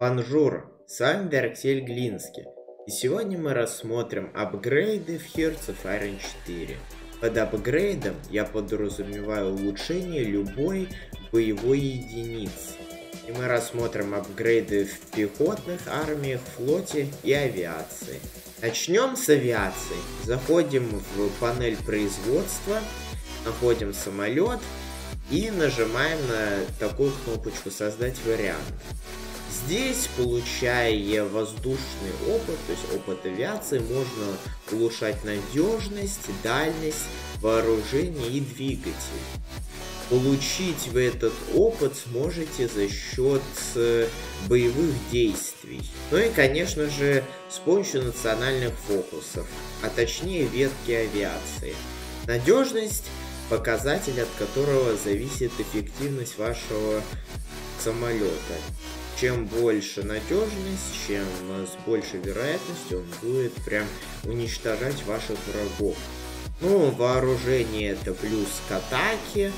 Bonjour, с вами Дарксель Глинский. И сегодня мы рассмотрим апгрейды в Hearts of Iron 4. Под апгрейдом я подразумеваю улучшение любой боевой единицы. И мы рассмотрим апгрейды в пехотных армиях, флоте и авиации. Начнем с авиации. Заходим в панель производства, находим самолет и нажимаем на такую кнопочку «Создать вариант». Здесь, получая воздушный опыт, то есть опыт авиации, можно улучшать надежность, дальность, вооружение и двигатель. Получить вы этот опыт сможете за счет э, боевых действий. Ну и, конечно же, с помощью национальных фокусов, а точнее ветки авиации. Надежность – показатель, от которого зависит эффективность вашего самолета чем больше надежность, чем с большей вероятностью он будет прям уничтожать ваших врагов. Ну, вооружение это плюс к атаке,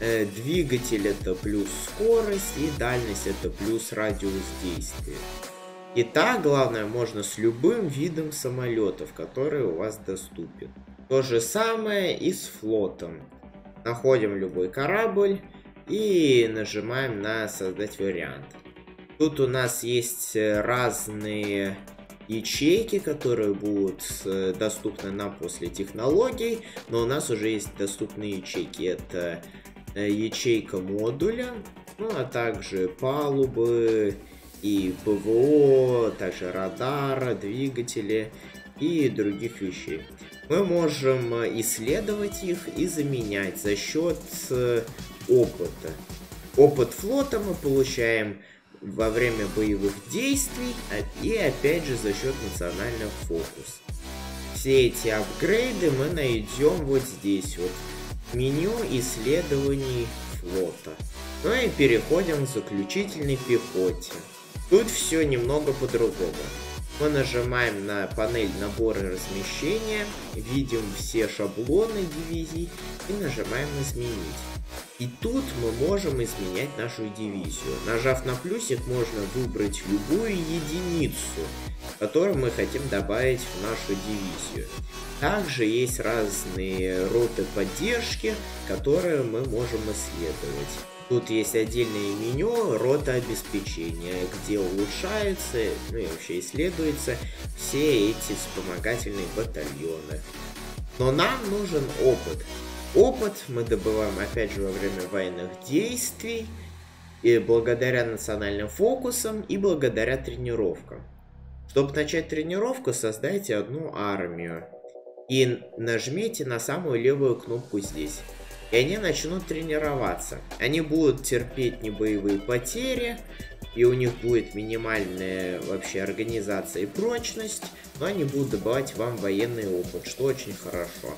э, двигатель это плюс скорость и дальность это плюс радиус действия. И так, главное, можно с любым видом самолетов, который у вас доступен. То же самое и с флотом. Находим любой корабль и нажимаем на создать вариант. Тут у нас есть э, разные ячейки, которые будут э, доступны нам после технологий, но у нас уже есть доступные ячейки. Это э, ячейка модуля, ну а также палубы и ПВО, также радара, двигатели и других вещей. Мы можем исследовать их и заменять за счет опыта. Опыт флота мы получаем во время боевых действий а, и опять же за счет национального фокуса. Все эти апгрейды мы найдем вот здесь вот. Меню исследований флота. Ну и переходим к заключительной пехоте. Тут все немного по-другому. Мы нажимаем на панель набора размещения, видим все шаблоны дивизий и нажимаем «Изменить». И тут мы можем изменять нашу дивизию. Нажав на плюсик, можно выбрать любую единицу, которую мы хотим добавить в нашу дивизию. Также есть разные роты поддержки, которые мы можем исследовать. Тут есть отдельное меню рота обеспечения, где улучшаются, ну и вообще исследуются все эти вспомогательные батальоны. Но нам нужен опыт. Опыт мы добываем опять же во время военных действий, и благодаря национальным фокусам и благодаря тренировкам. Чтобы начать тренировку, создайте одну армию и нажмите на самую левую кнопку здесь. И они начнут тренироваться. Они будут терпеть небоевые потери, и у них будет минимальная вообще организация и прочность, но они будут добывать вам военный опыт, что очень хорошо.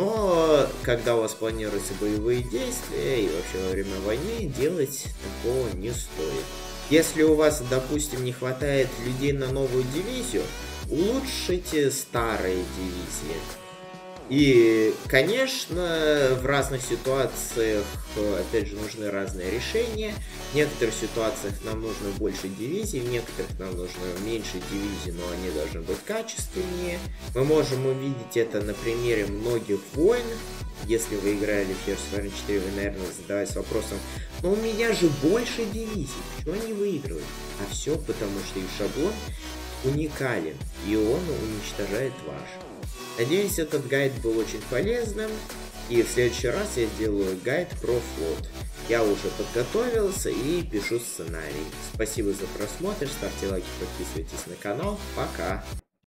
Но когда у вас планируются боевые действия и вообще во время войны, делать такого не стоит. Если у вас, допустим, не хватает людей на новую дивизию, улучшите старые дивизии. И, конечно, в разных ситуациях, опять же, нужны разные решения. В некоторых ситуациях нам нужно больше дивизий, в некоторых нам нужно меньше дивизий, но они должны быть качественнее. Мы можем увидеть это на примере многих войн. Если вы играли в Heroes of 4, вы, наверное, задавались вопросом, но у меня же больше дивизий, почему они выигрывают? А все потому, что их шаблон уникален, и он уничтожает ваш. Надеюсь, этот гайд был очень полезным. И в следующий раз я сделаю гайд про флот. Я уже подготовился и пишу сценарий. Спасибо за просмотр, ставьте лайки, подписывайтесь на канал. Пока!